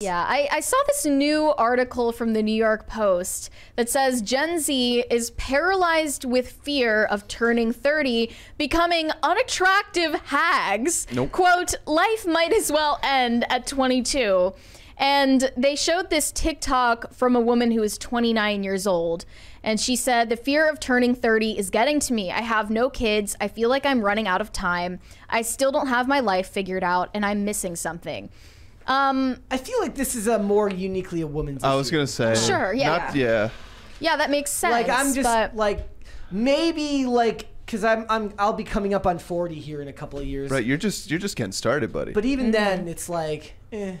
Yeah, I, I saw this new article from the New York Post that says Gen Z is paralyzed with fear of turning 30, becoming unattractive hags. Nope. Quote, life might as well end at 22. And they showed this TikTok from a woman who is 29 years old. And she said, The fear of turning 30 is getting to me. I have no kids. I feel like I'm running out of time. I still don't have my life figured out, and I'm missing something. Um, I feel like this is a more uniquely a woman's. I was issue. gonna say. Sure, yeah. Not, yeah. yeah, that makes sense. like I'm just but like maybe like because I'm I'm I'll be coming up on 40 here in a couple of years. Right. You're just you're just getting started, buddy. But even Mm-hmm. then, it's like. Eh.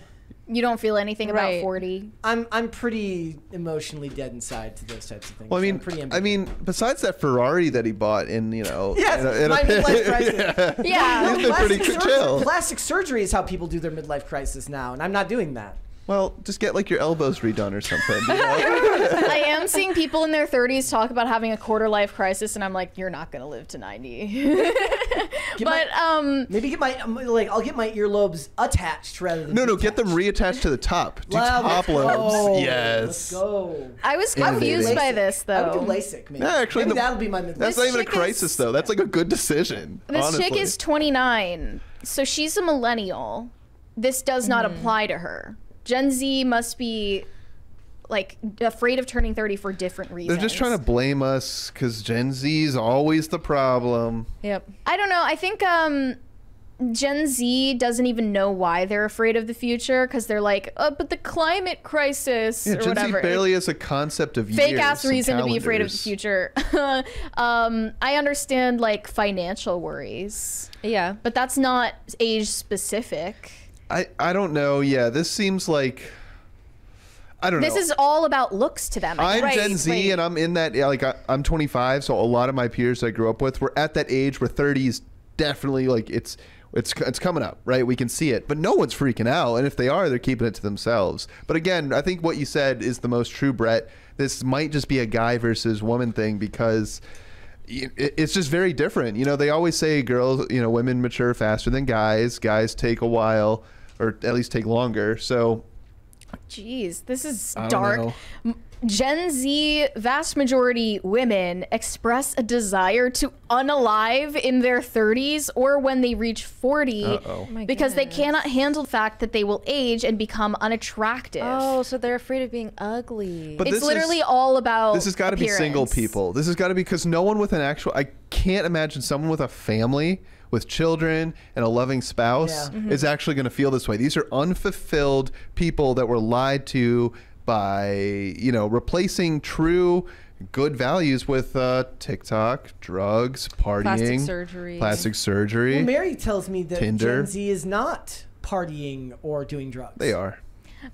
You don't feel anything about 40. I'm I'm pretty emotionally dead inside to those types of things. well, I mean, I'm pretty I mean, besides that Ferrari that he bought in, you know, Yes, in a, in my a midlife crisis. yeah. Yeah. He's been pretty plastic, chill. surgery, plastic surgery is how people do their midlife crisis now, and I'm not doing that. Well, just get like your elbows redone or something. you know? I am seeing people in their 30s talk about having a quarter life crisis, and I'm like, you're not going to live to 90. But, my, um, maybe get my um, like I'll get my earlobes attached rather than no, no, get them reattached to the top. Do Well, top lobes. go. Yes. Let's go. I was confused by LASIK. this, I would do though. LASIK, maybe. Yeah, actually, maybe the- that'll be my midlife. That's not even a crisis, is- though. That's like a good decision. This honestly. chick is 29, so she's a millennial. This does not Hmm. apply to her. Gen Z must be like afraid of turning 30 for different reasons. They're just trying to blame us because Gen Z is always the problem. Yep. I don't know. I think um, Gen Z doesn't even know why they're afraid of the future because they're like, oh, but the climate crisis Yeah, or Gen whatever. Z barely has a concept of Fake years ass and reason to be afraid of the future. um, I understand like financial worries, Yeah. but that's not age specific. I, I don't know. Yeah, this seems like I don't This know. This is all about looks to them. I'm guess. Gen Z right. and I'm in that like I, I'm 25, so a lot of my peers I grew up with were at that age where 30 is definitely like it's it's it's coming up, right? We can see it, but no one's freaking out, and if they are, they're keeping it to themselves. But again, I think what you said is the most true, Brett. This might just be a guy versus woman thing because it's just very different. You know, they always say girls, you know, women mature faster than guys. Guys take a while, or at least take longer. So Jeez, this is dark. know. Gen Z, vast majority women express a desire to unalive in their 30s or when they reach 40 Uh-oh. Oh my because they cannot handle the fact that they will age and become unattractive. Oh, so they're afraid of being ugly. But it's this is- literally all about This has got to be single people. This has got to be because no one with an actual. I can't imagine someone with a family, with children, and a loving spouse Yeah. is actually going to feel this way. These are unfulfilled people that were lied to by, you know, replacing true good values with uh, TikTok, drugs, partying, Plastic surgery. plastic surgery. Well, Mary tells me that Tinder. Gen Z is not partying or doing drugs. they are,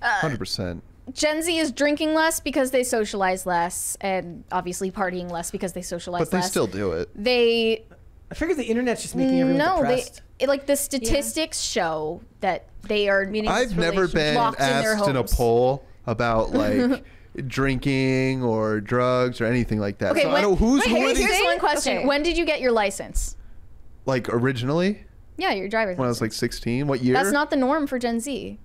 Uh, hundred percent. Gen Z is drinking less because they socialize less and obviously partying less because they socialize But they less. still do it. they I figure the internet's just making everyone no, they depressed. it- like the statistics show that they are Meaningless I've never been Locked in asked in a poll about like drinking or drugs or anything like that. Okay, so I when- don't who's wait, who here's, here's one question. Okay. When did you get your license? like originally Yeah, your driver's when I was like 16. What year? That's not the norm for Gen Z.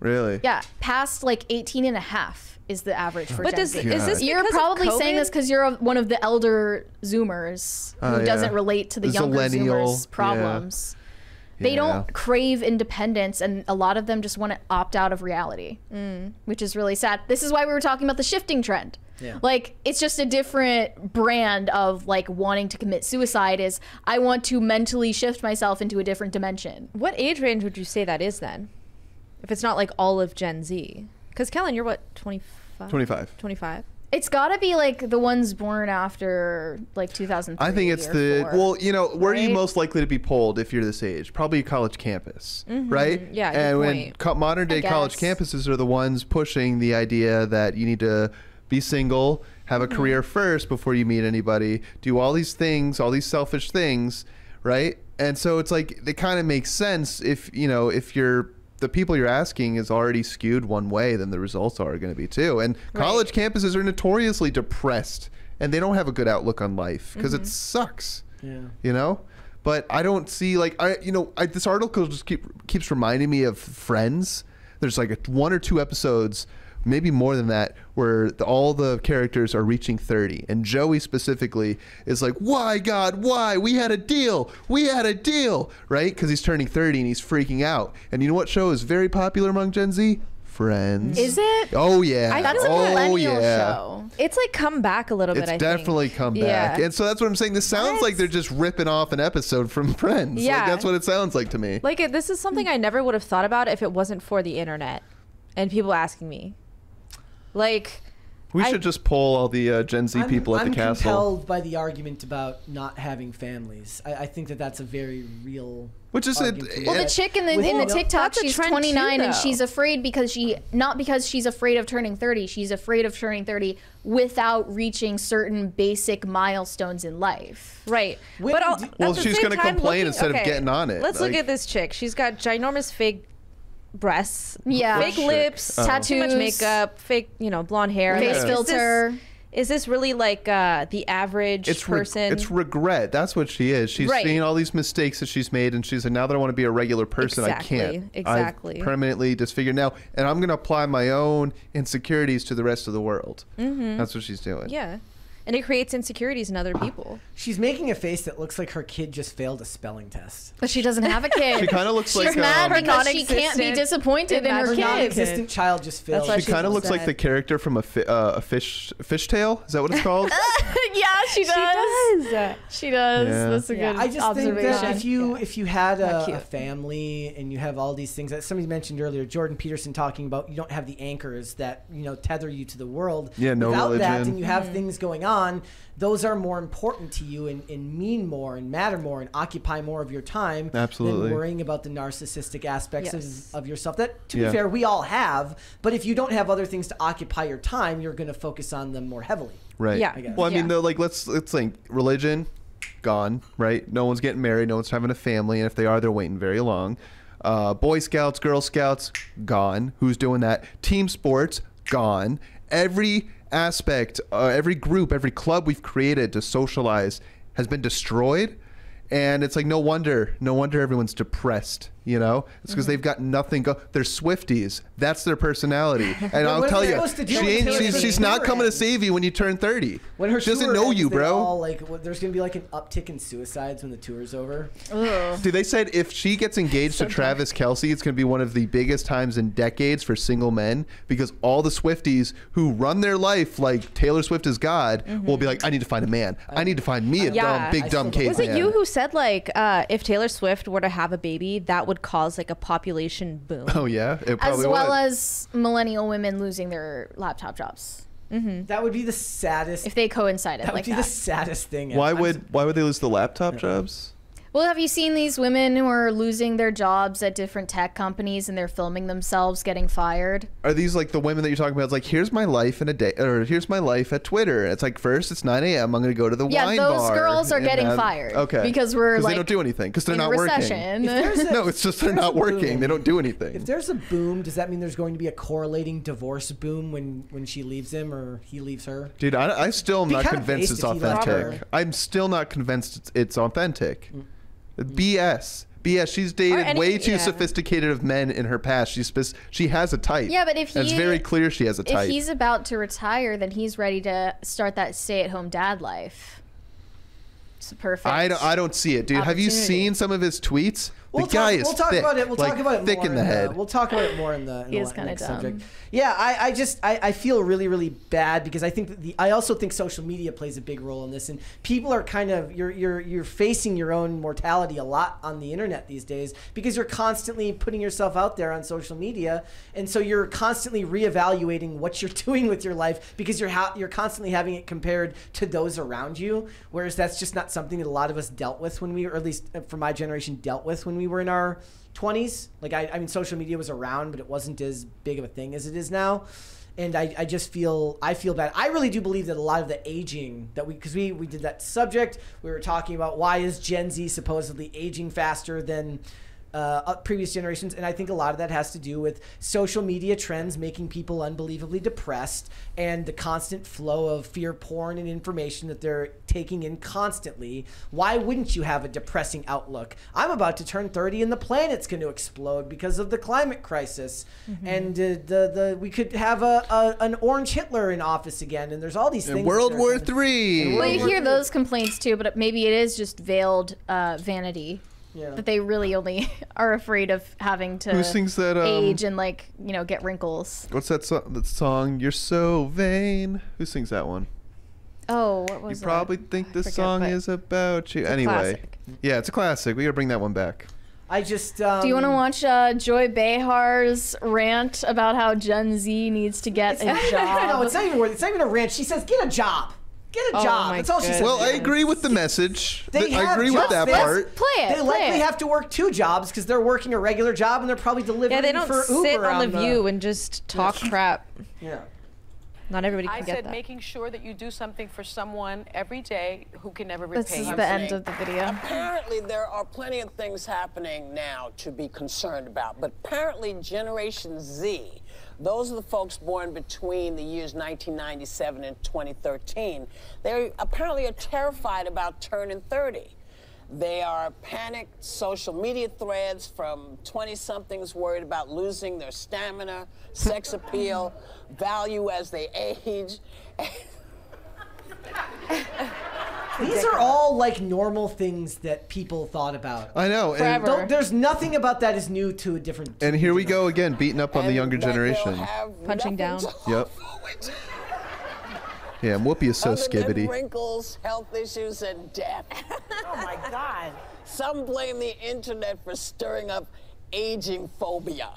really. Yeah, past like 18 and a half is the average for But Gen does Z. is this You're because of probably saying this because you're a, one of the elder Zoomers who Oh, yeah. doesn't relate to the, The younger Zoomers' problems. They Yeah. don't crave independence, and a lot of them just want to opt out of reality, mm. which is really sad. This is why we were talking about the shifting trend. Yeah. Like it's just a different brand of like wanting to commit suicide. Is I want to mentally shift myself into a different dimension. What age range would you say that is then? If it's not like all of Gen Z. Because Kellen, you're what, 25? 25. 25? It's got to be like the ones born after like 2003. I think it's the four. well, you know, where are you most likely to be polled if you're this age? Probably a college campus, right? Mm-hmm. Yeah, good and when point. co- modern day college campuses are the ones pushing the idea that you need to be single, have Mm-hmm. a career first before you meet anybody, do all these things, all these selfish things, right? And so it's like it kind of makes sense if you know if you're the people you're asking is already skewed one way, then the results are going to be too. And college campuses are notoriously depressed, and they don't have a good outlook on life because Mm-hmm. it sucks Yeah. you know but i don't see like i you know I, this article just keep keeps reminding me of friends there's like a, one or two episodes maybe more than that where the, all the characters are reaching 30 and joey specifically is like why god why we had a deal we had a deal right because he's turning 30 and he's freaking out and you know what show is very popular among gen z friends Is it? oh yeah I- That's a oh millennial yeah show. It's like come back a little it's bit. I definitely think. come back. Yeah. And so that's what I'm saying. This sounds like they're just ripping off an episode from Friends. Like, Yeah. that's what it sounds like to me. Like it, this is something I never would have thought about if it wasn't for the internet and people asking me. Like, we I- should just poll all the uh, Gen Z I'm, people at I'm the castle. compelled by the argument about not having families. I, I think that that's a very real. Which is a, argument. Well, the chick in the in the TikTok, that's she's 29 too, and she's afraid because she not because she's afraid of turning 30. She's afraid of turning 30 without reaching certain basic milestones in life. right. When but I'll, do- at Well, she's gonna complain looking- instead of getting on it, Let's look at this chick. She's got ginormous fake breasts, Yeah. fake Chick. lips, Oh. too much Tattoos. makeup, fake, you know, blonde hair. Face Like, is this- filter. Is this really like uh, the average it's re- person? it's regret. That's what she is. She's Right. seeing all these mistakes that she's made, and she's like, now that I want to be a regular person, Exactly, I can't. exactly. I've permanently disfigured now, and I'm going to apply my own insecurities to the rest of the world. Mm-hmm. That's what she's doing. yeah, and it creates insecurities in other people. She's making a face that looks like her kid just failed a spelling test. But she doesn't have a kid. She kind of looks She's like mad um, because she can't be disappointed in her Her kid. non-existent child just failed. That's why she kind of she's looks like the character from a fi- uh, a fish fishtail. Is that what it's called? yeah, she does. She does. She does. Yeah. That's a Yeah. good I just think that if you if you had a, a family and you have all these things that somebody mentioned earlier, Jordan Peterson talking about you don't have the anchors that you know tether you to the world. Yeah, no Without that, and you have things going on, those are more important to you and, and mean more and matter more and occupy more of your time Absolutely. than worrying about the narcissistic aspects Yes. of, of yourself. That, to Yeah. be fair, we all have. But if you don't have other things to occupy your time, you're going to focus on them more heavily. Right. Yeah. I guess. Well, I mean, Yeah. though, like let's let's think religion, gone. Right. No one's getting married. No one's having a family, and if they are, they're waiting very long. Uh, Boy Scouts, Girl Scouts, gone. Who's doing that? Team sports, gone. Every aspect, uh, every group, every club we've created to socialize has been destroyed. And it's like no wonder, no wonder everyone's depressed. You know, it's because they've got nothing. Go, they're Swifties. That's their personality. And I'll tell you, supposed to do she ain't. She's, she's not tour coming to save you when you turn thirty. When her she doesn't know ends, you, bro. All, like, what- there's going to be like an uptick in suicides when the tour's over. Ugh. Dude, they said if she gets engaged to Travis Kelce, it's going to be one of the biggest times in decades for single men because all the Swifties who run their life like Taylor Swift is God will be like, I need to find a man. I need to find me a Yeah. dumb, big I dumb still- caveman. Was it you who said like uh, if Taylor Swift were to have a baby, that would cause like a population boom? Oh yeah, it As well would. as millennial women losing their laptop jobs mm-hmm. That would be the saddest. if they coincided that would like be that. the saddest thing. why I'm- would why would they lose the laptop jobs? Well, have you seen these women who are losing their jobs at different tech companies and they're filming themselves getting fired? Are these like the women that you're talking about? It's like here's my life in a day, or here's my life at Twitter. It's like first it's 9 a.m. I'm going to go to the Yeah, wine those girls are getting have- fired. Okay, Because we're, like. they don't do anything because they're in not a working. recession. If a- No, it's just they're not working. boom- They don't do anything. If there's a boom, does that mean there's going to be a correlating divorce boom when when she leaves him or he leaves her? Dude, I, I still am not convinced it's if he left authentic. I'm still not convinced it's, it's authentic. Mm. BS. BS. She's dated any- way too yeah. sophisticated of men in her past. She's she has a type. Yeah, but if And it's very clear she has a if type. he's about to retire, then he's ready to start that stay-at-home dad life. It's perfect. I don't, I don't see it, dude. Have you seen some of his tweets? We'll the guy talk, is we'll talk thick, about it. We'll like, talk about it thick more in the head. we'll talk about it more in the, in He the is kinda next dumb. subject. Yeah, I, I just I, I feel really really bad because I think that the I also think social media plays a big role in this and people are kind of you're you're you're facing your own mortality a lot on the internet these days because you're constantly putting yourself out there on social media and so you're constantly reevaluating what you're doing with your life because you're ha- you're constantly having it compared to those around you whereas that's just not something that a lot of us dealt with when we or at least uh, for my generation dealt with when we were in our 20s like I, I mean social media was around but it wasn't as big of a thing as it is now and I, I just feel I feel bad. I really do believe that a lot of the aging that we because we we did that subject we were talking about why is Gen Z supposedly aging faster than uh, previous generations, and I think a lot of that has to do with social media trends making people unbelievably depressed, and the constant flow of fear porn and information that they're taking in constantly. Why wouldn't you have a depressing outlook? I'm about to turn 30, and the planet's going to explode because of the climate crisis, and uh, the the we could have a, a an orange Hitler in office again, and there's all these And things. World War kind of- Three. Well, you hear those complaints too, but maybe it is just veiled uh, vanity. Yeah. That they really only are afraid of having to Who sings that? Um, age and like you know get wrinkles. What's that, so- that song? You're so vain. Who sings that one? Oh, what You was that? You probably think I this forget, song is about you. a Anyway, classic. yeah, it's a classic. We gotta bring that one back. I just. Um, Do you want to watch uh, Joy Behar's rant about how Gen Z needs to get a job? no, job? it's not even worth. It's not even a rant. She says, "Get a job. Get a Oh job." my That's all she says. Well, I agree with the message. They I have agree with jobs. that They part. play it. They play likely it. have to work two jobs because they're working a regular job and they're probably delivering Yeah, they don't for sit Uber on the view and just talk crap. Yeah. Not everybody I can get said that. making sure that you do something for someone every day who can never repay This is you. the end of the video. Apparently, there are plenty of things happening now to be concerned about, but apparently, Generation Z, those are the folks born between the years 1997 and 2013, they apparently are terrified about turning 30. They are panicked social media threads from 20 somethings worried about losing their stamina, sex appeal, value as they age. These are all like normal things that people thought about. I know. And, Forever. Don't- there's nothing about that is new to a different. and here we go again, beating up on the and younger that they'll generation. have Punching nothing down. to look Yep. forward to. Yeah, Whoopi is so Other skibbity. wrinkles, health issues, and death. Oh my God. Some blame the internet for stirring up aging phobia.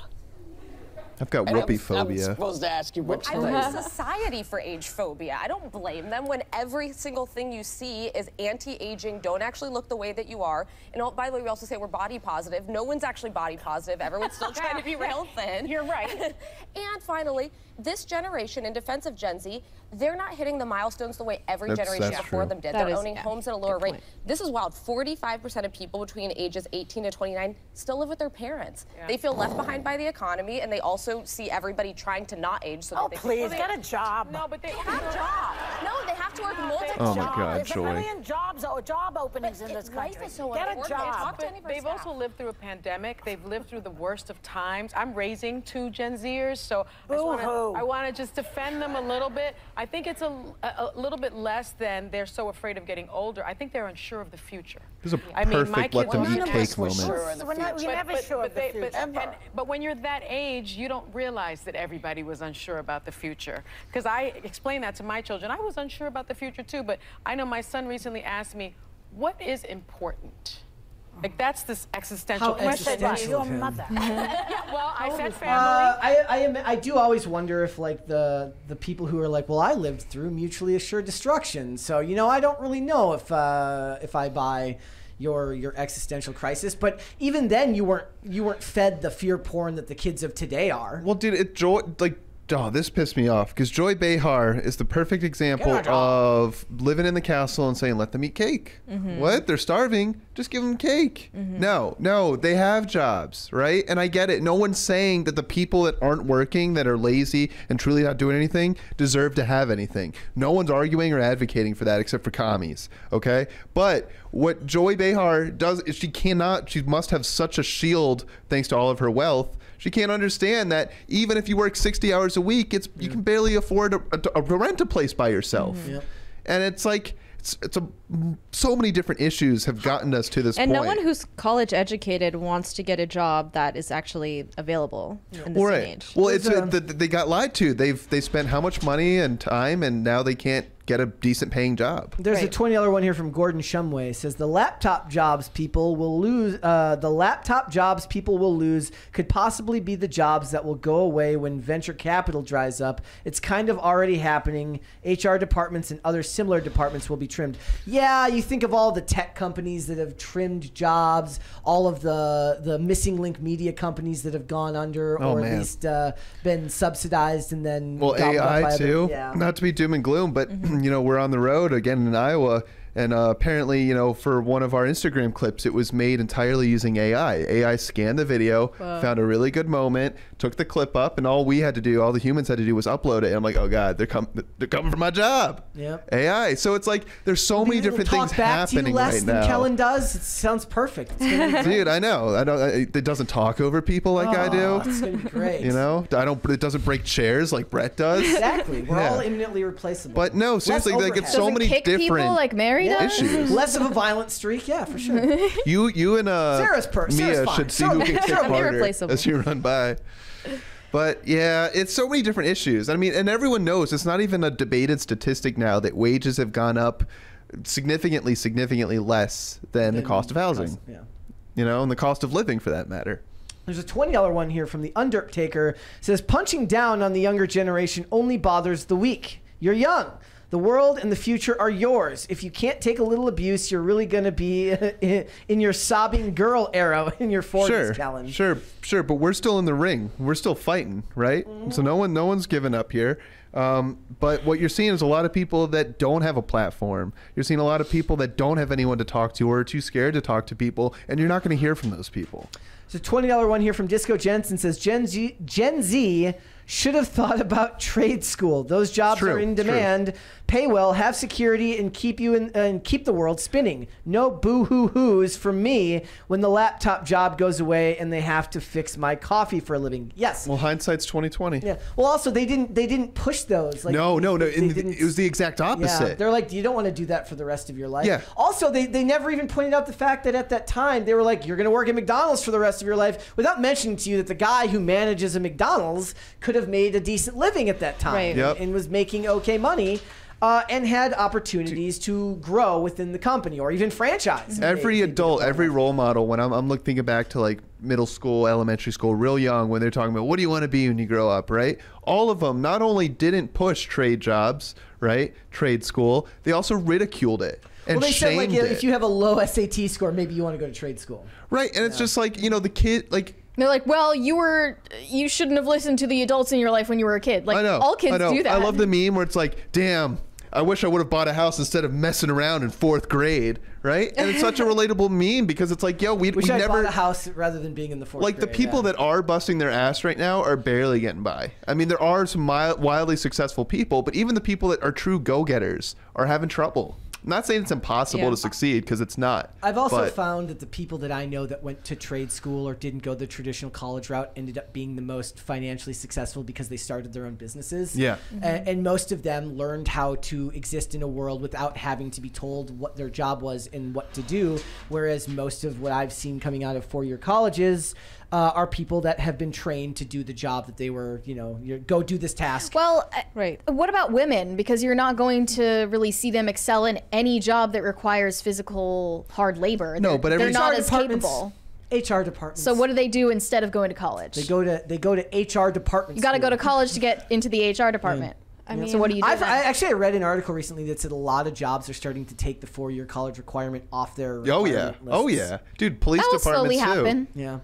I've got And I'm- I'm supposed to ask you what I you blame society for age phobia. I don't blame them when every single thing you see is anti-aging. Don't actually look the way that you are. And oh, by the way, we also say we're body positive. No one's actually body positive. Everyone's still trying to be real thin. You're right. and finally, this generation, in defense of Gen Z, they're not hitting the milestones the way every That's- generation that's before true. them did. That they're is- owning yeah, homes at a lower rate. point. This is wild. 45% of people between ages 18 to 29 still live with their parents. They feel left behind by the economy, and they also see everybody trying to not age. So Oh, that they please, Can, get a job. No, but they have jobs. No, they have to work multiple jobs. Oh my God, There's Joy. a million jobs, oh, job openings in this it- life country. is so get a unfortunate. job. Talk to any they've staff. also lived through a pandemic. They've lived through the worst of times. I'm raising two Gen Zers, so I wanna- Boo-hoo. I want to just defend them a little bit. I think it's a, a, a little bit less than they're so afraid of getting older. I think they're unsure of the future. This is a I mean, my perfect let kids them are eat cake moment. sure the We're not- future. You're never sure of the they- future. and- but when you're that age, you don't realize that everybody was unsure about the future. Because I explain that to my children. I was unsure about the future too, but I know my son recently asked me, what is important? Like that's this existential How question. existential Your of him. mother. Well, I said family. Uh, I, I, am, I do always wonder if like the the people who are like, well, I lived through mutually assured destruction, so you know, I don't really know if uh, if I buy your your existential crisis. But even then, you weren't you weren't fed the fear porn that the kids of today are. Well, dude, it Joy like oh, this pissed me off because Joy Behar is the perfect example of living in the castle and saying, "Let them eat cake." Mm-hmm. What? They're starving. Just give them cake. No, no, they have jobs, right? And I get it. No one's saying that the people that aren't working, that are lazy and truly not doing anything, deserve to have anything. No one's arguing or advocating for that except for commies. Okay, but what Joy Behar does is she cannot. She must have such a shield thanks to all of her wealth. She can't understand that even if you work 60 hours a week, it's you can barely afford a, a, a rent a place by yourself. Yep. And it's like it's, it's a so many different issues have gotten us to this point. And point. no one who's college educated wants to get a job that is actually available in this right. age. Well, There's, it's uh, um, th- they got lied to. They've they spent how much money and time, and now they can't get a decent paying job. There's a twenty dollar one here from Gordon Shumway. It says the laptop jobs people will lose. Uh, the laptop jobs people will lose could possibly be the jobs that will go away when venture capital dries up. It's kind of already happening. HR departments and other similar departments will be trimmed. Yeah, you think of all the tech companies that have trimmed jobs, all of the the missing link media companies that have gone under Oh, or man. at least uh, been subsidized and then Well, gobbled by AI other- too. yeah. Not to be doom and gloom, but Mm-hmm. You know we're on the road again in Iowa, And uh, apparently, you know, for one of our Instagram clips, it was made entirely using AI. AI scanned the video, found a really good moment, took the clip up, and all we had to do, all the humans had to do, was upload it. And I'm like, oh god, they're coming, they're coming for my job. Yep. AI. So it's like there's so many It'll different talk things back to you happening less right than now. Kellen does. It sounds perfect. It's be. Dude, I know. I don't. It doesn't talk over people like I Oh, do. It's gonna be great. You know, I don't. It doesn't break chairs like Brett does. Exactly. We're Yeah. all imminently replaceable. But no, seriously, like it's so Doesn't many kick different people like Mary Yeah. does. issues. less of a violent streak. Yeah, for sure. You, you and uh, Sarah's per- Mia fine. should see Sarah- who can kick harder as you run by. But yeah, it's so many different issues. I mean, and everyone knows it's not even a debated statistic now that wages have gone up significantly, significantly less than the cost of housing. Yeah. You know, and the cost of living for that matter. There's a twenty dollar one here from the Undertaker. It says punching down on the younger generation only bothers the weak. You're young. The world and the future are yours. If you can't take a little abuse, you're really gonna be in your sobbing girl era in your 40s, Sure, Kellen. sure, sure. But we're still in the ring. We're still fighting, right? Mm-hmm. So no one, no one's given up here. Um, but what you're seeing is a lot of people that don't have a platform. You're seeing a lot of people that don't have anyone to talk to or are too scared to talk to people, and you're not going to hear from those people. So twenty dollar one here from Disco Jensen says Gen Z Gen Z should have thought about trade school. Those jobs True, are in demand. true. Demand, pay well, have security, and keep you in and keep the world spinning. No boo hoo hoos for me when the laptop job goes away and they have to fix my coffee for a living. Yes. Well, hindsight's 2020. yeah. Well, also they didn't they didn't push those. Like no, no, no. they in the- it was the exact opposite. yeah, opposite. they're like, you don't want to do that for the rest of your life. Yeah. Also, they, they never even pointed out the fact that at that time they were like, you're going to work at McDonald's for the rest of your life, without mentioning to you that the guy who manages a McDonald's could have made a decent living at that time Right. and, Yep. and was making okay money. Uh, and had opportunities to grow within the company or even franchise. every they- they adult, it well every role model, when I'm, I'm look, thinking back to like middle school, elementary school, real young, when they're talking about what do you want to be when you grow up, right? All of them not only didn't push trade jobs, right? Trade school, they also ridiculed it. And Well, they said like it. if you have a low SAT score, maybe you want to go to trade school. right, and it's just like you know the kid, like They're like, well, you were, you shouldn't have listened to the adults in your life when you were a kid. Like, I know, all kids I know. do that. I love the meme where it's like, damn. I wish I would have bought a house instead of messing around in fourth grade, right? And it's such a relatable meme because it's like, yo, we, Wish we I never bought a house rather than being in the fourth like the people yeah. that are busting their ass right now are barely getting by. I mean, there are some wildly successful people, but even the people that are true go-getters are having trouble. I'm not saying it's impossible Yeah. to succeed because it's not. I've also but- found that the people that I know that went to trade school or didn't go the traditional college route ended up being the most financially successful because they started their own businesses. Yeah. A- And, most of them learned how to exist in a world without having to be told what their job was and what to do. Whereas most of what I've seen coming out of four year colleges uh, are people that have been trained to do the job that they were, you know, you go do this task. Well, uh, Right. What about women? Because you're not going to really see them excel in any job that requires physical hard labor. No, They're- but every- they're not as capable. HR departments. So what do they do instead of going to college? they go to they go to HR departments. you got to go to college to get into the HR department. I mean, so what do you do? I've. I actually I read an article recently that said a lot of jobs are starting to take the four-year college requirement off their. Oh yeah, requirement oh yeah, dude. Police that will slowly too. happen. yeah.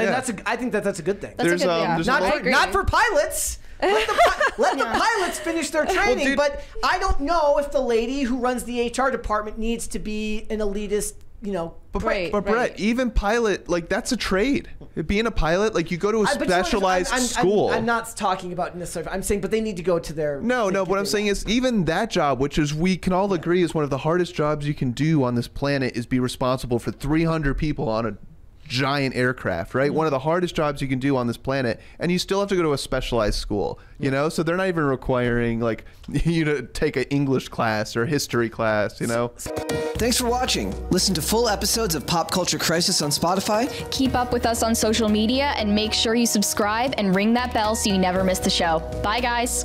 Yeah. And that's a, I think that that's a good thing. That's a good- um, yeah. there's a not for, not for pilots. Let the, pi- let the pilots finish their training, dude- but I don't know if the lady who runs the HR department needs to be an elitist, you know. But, Right, but right. Brett, even pilot, like that's a trade. Being a pilot, like you go to a I- but you know, specialized I'm, I'm, school. I'm, I'm not talking about necessarily. I'm saying, but they need to go to their. No, no. What I'm they- saying is, even that job, which is we can all agree is one of the hardest jobs you can do on this planet, is be responsible for 300 people on a giant aircraft, right? One of the hardest jobs you can do on this planet, and you still have to go to a specialized school, you know. So they're not even requiring like you to take an English class or a history class, you know. Thanks for watching. Listen to full episodes of Pop Culture Crisis on Spotify Keep up with us on social media and make sure you subscribe and ring that bell so you never miss the show. Bye, guys.